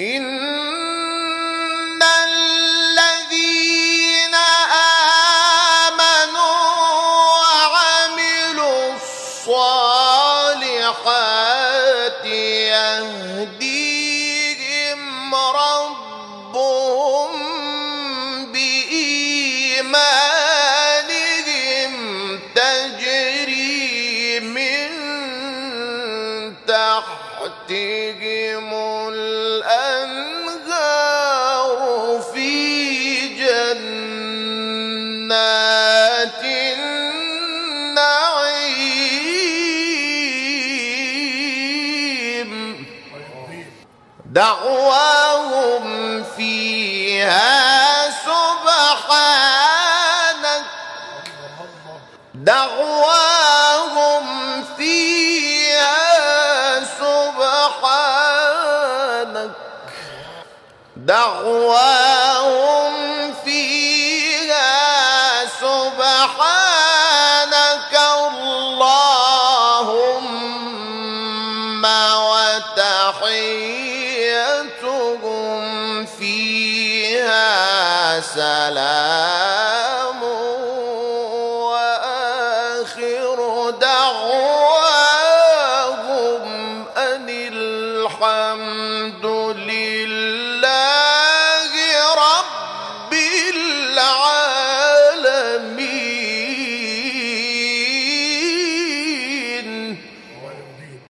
إن الذين آمنوا وعملوا الصالحات يهديهم ربهم بإيمانهم تجري من تحتهم جنات النعيم. دعواهم فيها سبحانك. دعواهم فيها سبحانك. دعواهم سلام وآخر دعواهم أن الحمد لله